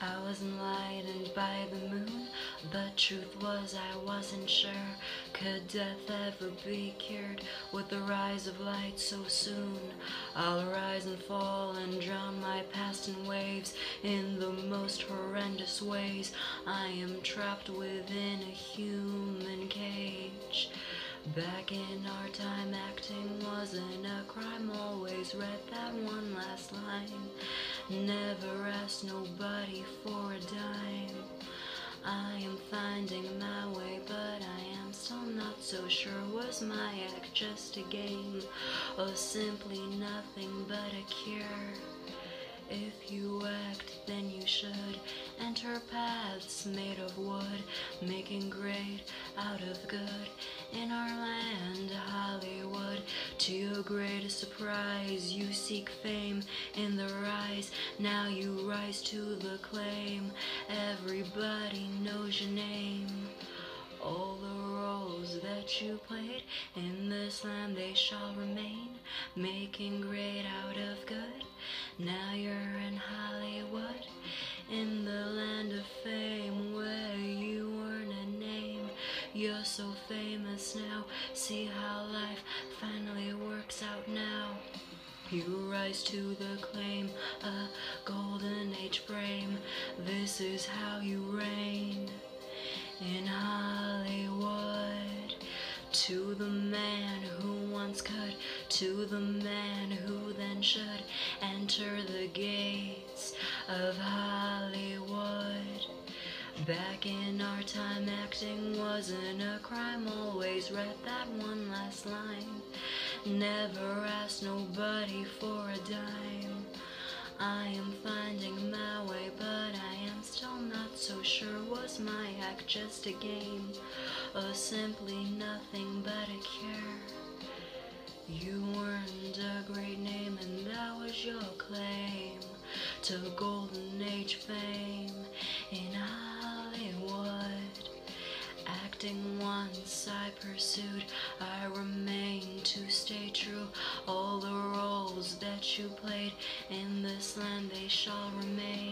I was enlightened by the moon, but truth was I wasn't sure. Could death ever be cured with the rise of light so soon? I'll rise and fall and drown my past in waves in the most horrendous ways. I am trapped within a human cage. Back in our time, acting wasn't a crime. Always read that one last line. Never asked nobody for a dime. I am finding my way, but I am still not so sure. Was my act just a game, or simply nothing but a cure? If you act, then you should enter paths made of wood, making great out of good in our land. To your greatest surprise, you seek fame in the rise. Now you rise to the claim. Everybody knows your name. All the roles that you played in this land, they shall remain, making great out of good. Now you're You're so famous now, see how life finally works out now. You rise to the claim, a golden age frame. This is how you reign in Hollywood. To the man who once could, to the man who then should enter the gates of Hollywood. Back in our time, acting wasn't a crime. Always read that one last line. Never asked nobody for a dime. I am finding my way, but I am still not so sure. Was my act just a game, or simply nothing but a cure? You earned a great name, and that was your claim to golden age fame Acting once I pursued, I remain to stay true. All the roles that you played in this land, they shall remain.